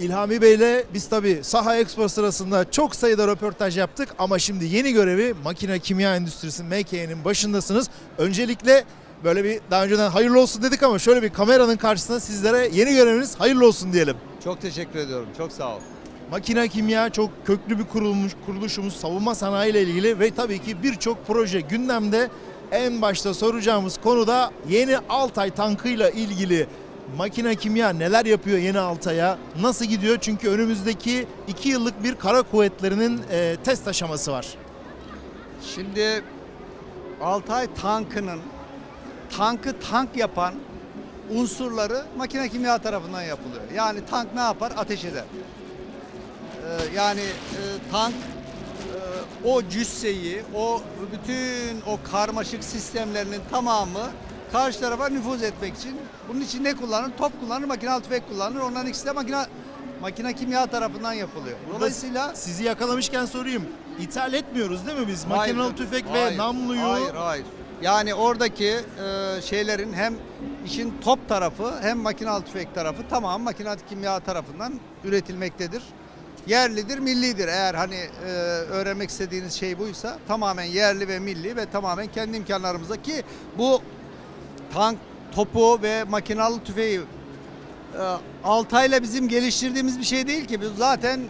İlhami Bey'le biz tabii Saha Expo sırasında çok sayıda röportaj yaptık ama şimdi yeni görevi makine kimya endüstrisi MK'nin başındasınız. Öncelikle böyle bir daha önceden hayırlı olsun dedik ama şöyle bir kameranın karşısında sizlere yeni göreviniz hayırlı olsun diyelim. Çok teşekkür ediyorum. Çok sağ ol. Makine Kimya çok köklü bir kurulmuş kuruluşumuz savunma sanayi ile ilgili ve tabii ki birçok proje gündemde. En başta soracağımız konu da yeni Altay tankıyla ilgili Makine Kimya neler yapıyor yeni Altay'a? Nasıl gidiyor? Çünkü önümüzdeki 2 yıllık bir kara kuvvetlerinin e, test aşaması var. Şimdi Altay tankının tankı tank yapan unsurları makine kimya tarafından yapılıyor. Yani tank ne yapar? Ateş eder. Ee, yani e, tank e, o cüsseyi, o bütün o karmaşık sistemlerinin tamamı karşı tarafa nüfuz etmek için bunun için ne kullanır? Top kullanır, makinalı tüfek kullanır. Onların ikisi de makine makine kimya tarafından yapılıyor. Dolayısıyla Sizi yakalamışken sorayım. İthal etmiyoruz değil mi biz? Hayır, Makinalı tüfek ve hayır, namluyu Hayır hayır. Yani oradaki e, şeylerin hem işin top tarafı hem makinalı tüfek tarafı tamam makinalı kimya tarafından üretilmektedir. Yerlidir, millidir. Eğer hani e, öğrenmek istediğiniz şey buysa tamamen yerli ve milli ve tamamen kendi imkanlarımızda ki bu tank topu ve makinalı tüfeği e, Altay'la bizim geliştirdiğimiz bir şey değil ki. Biz zaten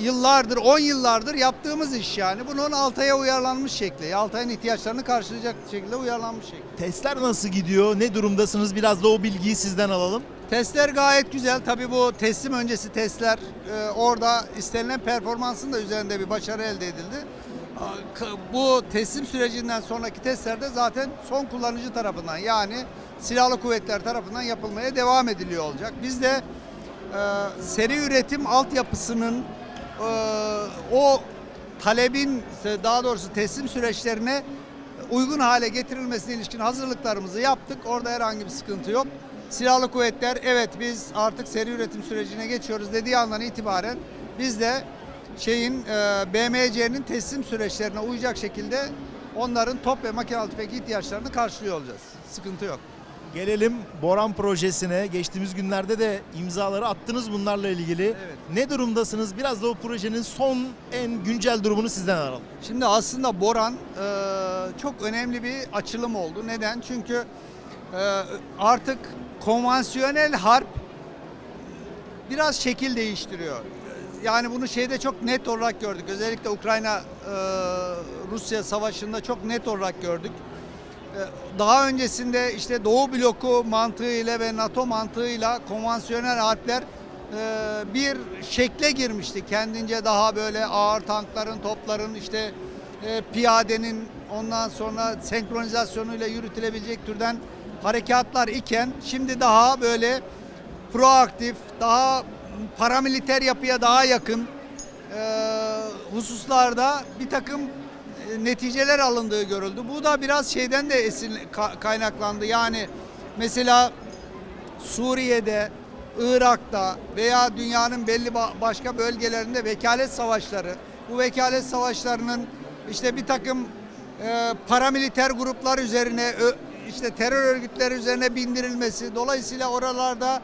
yıllardır, 10 yıllardır yaptığımız iş yani. Bunun Altay'a uyarlanmış şekli. Altay'ın ihtiyaçlarını karşılayacak şekilde uyarlanmış şekli. testler nasıl gidiyor? Ne durumdasınız? Biraz da o bilgiyi sizden alalım. Testler gayet güzel. Tabii bu teslim öncesi testler e, orada istenilen performansın da üzerinde bir başarı elde edildi. Bu teslim sürecinden sonraki testlerde zaten son kullanıcı tarafından yani silahlı kuvvetler tarafından yapılmaya devam ediliyor olacak. Biz de e, seri üretim altyapısının e, o talebin daha doğrusu teslim süreçlerine uygun hale getirilmesine ilişkin hazırlıklarımızı yaptık. Orada herhangi bir sıkıntı yok. Silahlı kuvvetler evet biz artık seri üretim sürecine geçiyoruz dediği andan itibaren biz de şeyin e, BMC'nin teslim süreçlerine uyacak şekilde onların top ve makinalı tüfek ihtiyaçlarını karşılıyor olacağız. Sıkıntı yok. Gelelim Boran projesine. Geçtiğimiz günlerde de imzaları attınız bunlarla ilgili. Evet. Ne durumdasınız? Biraz da o projenin son en güncel durumunu sizden alalım. Şimdi aslında Boran e, çok önemli bir açılım oldu. Neden? Çünkü e, artık konvansiyonel harp biraz şekil değiştiriyor. Yani bunu şeyde çok net olarak gördük. Özellikle Ukrayna e, Rusya savaşında çok net olarak gördük. E, Daha öncesinde işte Doğu bloku mantığıyla ve NATO mantığıyla konvansiyonel harpler e, bir şekle girmişti. Kendince daha böyle ağır tankların, topların işte e, piyadenin ondan sonra senkronizasyonuyla yürütülebilecek türden harekatlar iken şimdi daha böyle proaktif, daha paramiliter yapıya daha yakın e, hususlarda bir takım e, neticeler alındığı görüldü. Bu da biraz şeyden de esin ka- kaynaklandı. Yani mesela Suriye'de, Irak'ta veya dünyanın belli ba- başka bölgelerinde vekalet savaşları, bu vekalet savaşlarının işte bir takım e, paramiliter gruplar üzerine, işte terör örgütleri üzerine bindirilmesi, dolayısıyla oralarda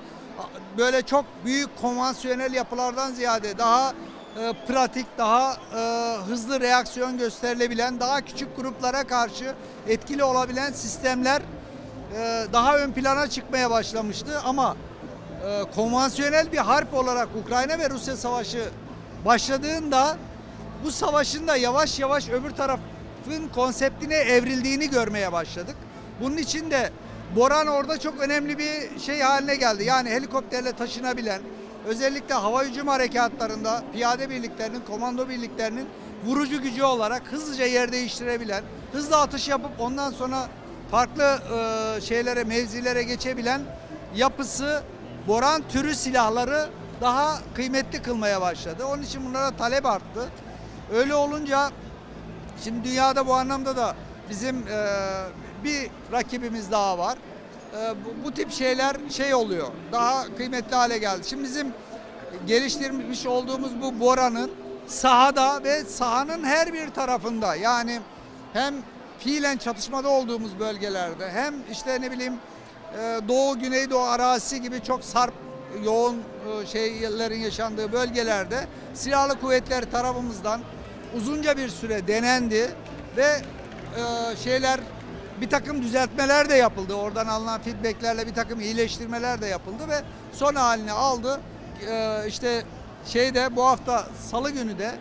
böyle çok büyük konvansiyonel yapılardan ziyade daha e, pratik, daha e, hızlı reaksiyon gösterilebilen, daha küçük gruplara karşı etkili olabilen sistemler e, daha ön plana çıkmaya başlamıştı ama e, konvansiyonel bir harp olarak Ukrayna ve Rusya savaşı başladığında bu savaşın da yavaş yavaş öbür tarafın konseptine evrildiğini görmeye başladık. Bunun için de Boran orada çok önemli bir şey haline geldi. Yani helikopterle taşınabilen, özellikle hava hücum harekatlarında piyade birliklerinin, komando birliklerinin vurucu gücü olarak hızlıca yer değiştirebilen, hızlı atış yapıp ondan sonra farklı e, şeylere, mevzilere geçebilen yapısı Boran türü silahları daha kıymetli kılmaya başladı. Onun için bunlara talep arttı. Öyle olunca şimdi dünyada bu anlamda da bizim e, bir rakibimiz daha var. E, bu, bu tip şeyler şey oluyor. Daha kıymetli hale geldi. Şimdi bizim geliştirmiş olduğumuz bu Bora'nın sahada ve sahanın her bir tarafında yani hem fiilen çatışmada olduğumuz bölgelerde hem işte ne bileyim e, Doğu Güneydoğu arazisi gibi çok sarp yoğun e, şeylerin yaşandığı bölgelerde silahlı kuvvetler tarafımızdan uzunca bir süre denendi ve e, şeyler bir takım düzeltmeler de yapıldı. Oradan alınan feedbacklerle bir takım iyileştirmeler de yapıldı ve son halini aldı. E, işte şeyde bu hafta salı günü de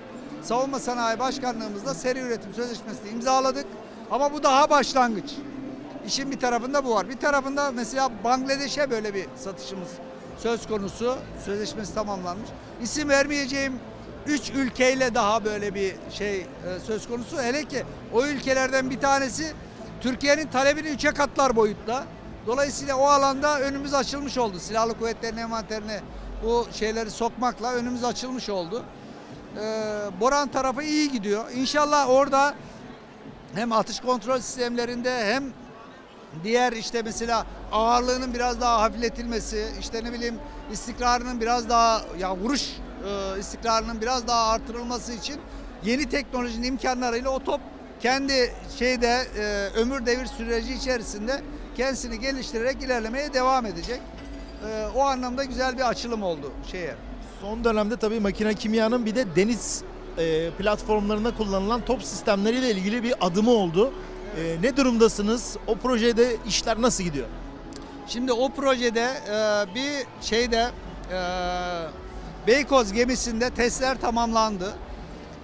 Savunma Sanayi Başkanlığımızla seri üretim sözleşmesini imzaladık. Ama bu daha başlangıç. İşin bir tarafında bu var. Bir tarafında mesela Bangladeş'e böyle bir satışımız söz konusu. Sözleşmesi tamamlanmış. İsim vermeyeceğim 3 ülkeyle daha böyle bir şey e, söz konusu. Hele ki o ülkelerden bir tanesi Türkiye'nin talebini üçe katlar boyutta. Dolayısıyla o alanda önümüz açılmış oldu. Silahlı kuvvetlerin envanterine bu şeyleri sokmakla önümüz açılmış oldu. Ee, Boran tarafı iyi gidiyor. İnşallah orada hem atış kontrol sistemlerinde hem diğer işte mesela ağırlığının biraz daha hafifletilmesi, işte ne bileyim istikrarının biraz daha ya vuruş e, istikrarının biraz daha artırılması için yeni teknolojinin imkanlarıyla o top kendi şeyde e, ömür devir süreci içerisinde kendisini geliştirerek ilerlemeye devam edecek. E, o anlamda güzel bir açılım oldu şeye. Son dönemde tabii makine kimyanın bir de deniz e, platformlarında kullanılan top sistemleriyle ilgili bir adımı oldu. E, ne durumdasınız? O projede işler nasıl gidiyor? Şimdi o projede e, bir şeyde e, Beykoz gemisinde testler tamamlandı.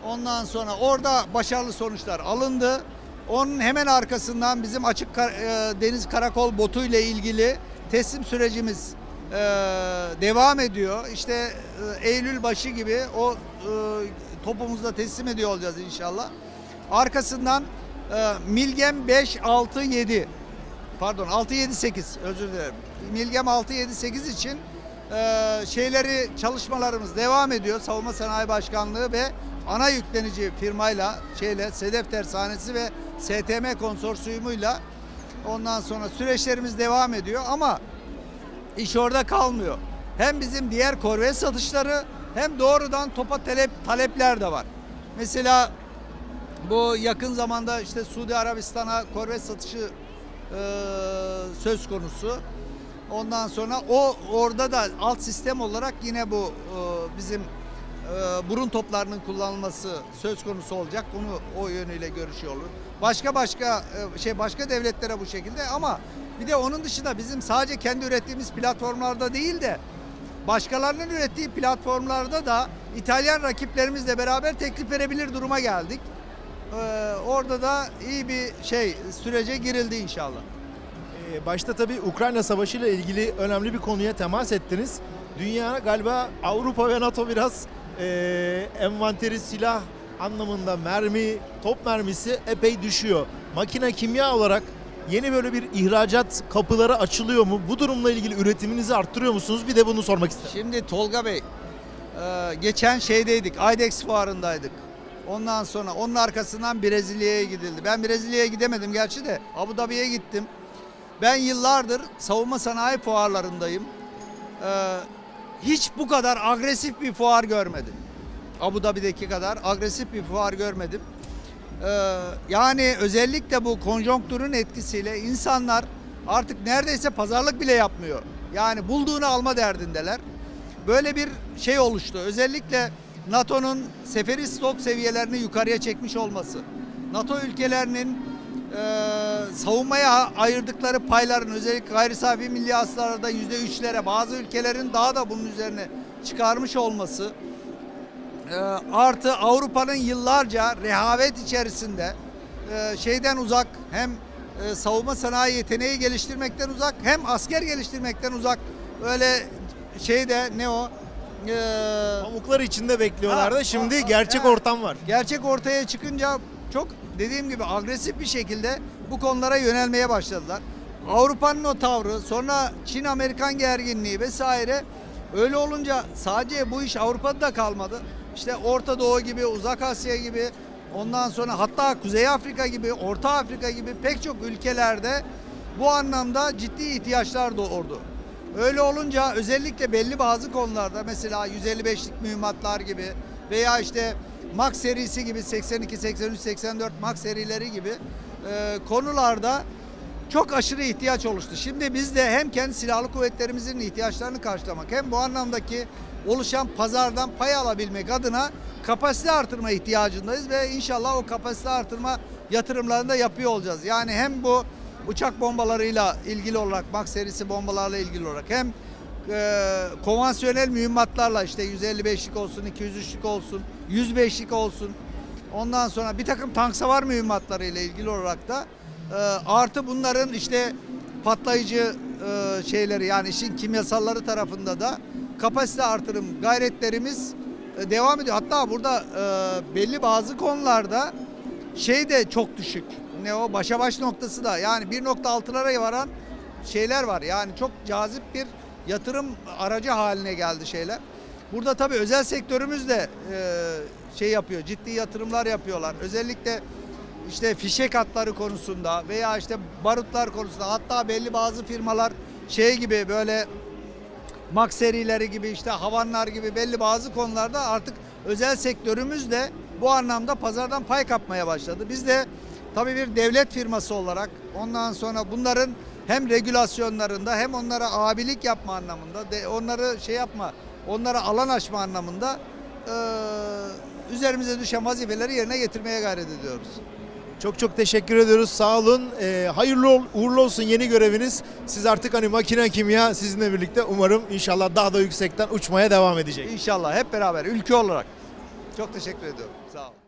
Ondan sonra orada başarılı sonuçlar alındı. Onun hemen arkasından bizim açık kar- e, deniz karakol botu ile ilgili teslim sürecimiz e, devam ediyor. İşte e, Eylül başı gibi o e, topumuzu da teslim ediyor olacağız inşallah. Arkasından e, Milgem 5, 6, 7 pardon 678 özür dilerim. Milgem 678 için e, şeyleri çalışmalarımız devam ediyor. Savunma Sanayi Başkanlığı ve ana yüklenici firmayla şeyle Sedef Tersanesi ve STM konsorsiyumuyla ondan sonra süreçlerimiz devam ediyor ama iş orada kalmıyor. Hem bizim diğer korvet satışları hem doğrudan topa talep talepler de var. Mesela bu yakın zamanda işte Suudi Arabistan'a korvet satışı e, söz konusu. Ondan sonra o orada da alt sistem olarak yine bu e, bizim e, burun toplarının kullanılması söz konusu olacak. Bunu o yönüyle görüşüyorlar. Başka başka e, şey başka devletlere bu şekilde ama bir de onun dışında bizim sadece kendi ürettiğimiz platformlarda değil de başkalarının ürettiği platformlarda da İtalyan rakiplerimizle beraber teklif verebilir duruma geldik. Ee, orada da iyi bir şey sürece girildi inşallah. E, başta tabii Ukrayna Savaşı ile ilgili önemli bir konuya temas ettiniz. Dünya galiba Avrupa ve NATO biraz e, envanteri silah anlamında mermi, top mermisi epey düşüyor. Makine kimya olarak yeni böyle bir ihracat kapıları açılıyor mu? Bu durumla ilgili üretiminizi arttırıyor musunuz? Bir de bunu sormak isterim. Şimdi Tolga Bey, e, geçen şeydeydik, IDEX fuarındaydık. Ondan sonra onun arkasından Brezilya'ya gidildi. Ben Brezilya'ya gidemedim gerçi de Abu Dhabi'ye gittim. Ben yıllardır savunma sanayi fuarlarındayım. Hiç bu kadar agresif bir fuar görmedim. Abu Dhabi'deki kadar agresif bir fuar görmedim. Ee, yani özellikle bu konjonktürün etkisiyle insanlar artık neredeyse pazarlık bile yapmıyor. Yani bulduğunu alma derdindeler. Böyle bir şey oluştu. Özellikle NATO'nun seferi stok seviyelerini yukarıya çekmiş olması. NATO ülkelerinin e, savunmaya ayırdıkları payların özellikle gayri safi milli hasılarda yüzde üçlere bazı ülkelerin daha da bunun üzerine çıkarmış olması e, artı Avrupa'nın yıllarca rehavet içerisinde e, şeyden uzak hem e, savunma sanayi yeteneği geliştirmekten uzak hem asker geliştirmekten uzak öyle şeyde ne o e, Pamuklar içinde bekliyorlardı. Ha, Şimdi ha, gerçek ha. ortam var. gerçek ortaya çıkınca çok dediğim gibi agresif bir şekilde bu konulara yönelmeye başladılar. Avrupa'nın o tavrı, sonra Çin-Amerikan gerginliği vesaire öyle olunca sadece bu iş Avrupa'da da kalmadı. İşte Orta Doğu gibi, Uzak Asya gibi, ondan sonra hatta Kuzey Afrika gibi, Orta Afrika gibi pek çok ülkelerde bu anlamda ciddi ihtiyaçlar doğurdu. Öyle olunca özellikle belli bazı konularda mesela 155'lik mühimmatlar gibi veya işte Max serisi gibi 82, 83, 84 Max serileri gibi e, konularda çok aşırı ihtiyaç oluştu. Şimdi biz de hem kendi silahlı kuvvetlerimizin ihtiyaçlarını karşılamak hem bu anlamdaki oluşan pazardan pay alabilmek adına kapasite artırma ihtiyacındayız ve inşallah o kapasite artırma yatırımlarını da yapıyor olacağız. Yani hem bu uçak bombalarıyla ilgili olarak, MAX serisi bombalarla ilgili olarak hem e, konvansiyonel mühimmatlarla işte 155'lik olsun, 203'lük olsun, 105'lik olsun. Ondan sonra bir takım tank savar mühimmatları ile ilgili olarak da e, artı bunların işte patlayıcı e, şeyleri yani işin kimyasalları tarafında da kapasite artırım gayretlerimiz devam ediyor. Hatta burada belli bazı konularda şey de çok düşük. Ne o başa baş noktası da yani 1.6'lara varan şeyler var. Yani çok cazip bir yatırım aracı haline geldi şeyler. Burada tabii özel sektörümüz de e, şey yapıyor, ciddi yatırımlar yapıyorlar. Özellikle işte fişek hatları konusunda veya işte barutlar konusunda hatta belli bazı firmalar şey gibi böyle Max serileri gibi işte havanlar gibi belli bazı konularda artık özel sektörümüz de bu anlamda pazardan pay kapmaya başladı. Biz de tabii bir devlet firması olarak ondan sonra bunların hem regülasyonlarında hem onlara abilik yapma anlamında de onları şey yapma onlara alan açma anlamında eee, üzerimize düşen vazifeleri yerine getirmeye gayret ediyoruz. Çok çok teşekkür ediyoruz. Sağ olun. Ee, hayırlı ol- uğurlu olsun yeni göreviniz. Siz artık hani makine kimya sizinle birlikte umarım inşallah daha da yüksekten uçmaya devam edecek. İnşallah hep beraber ülke olarak. Çok teşekkür ediyorum. Sağ olun.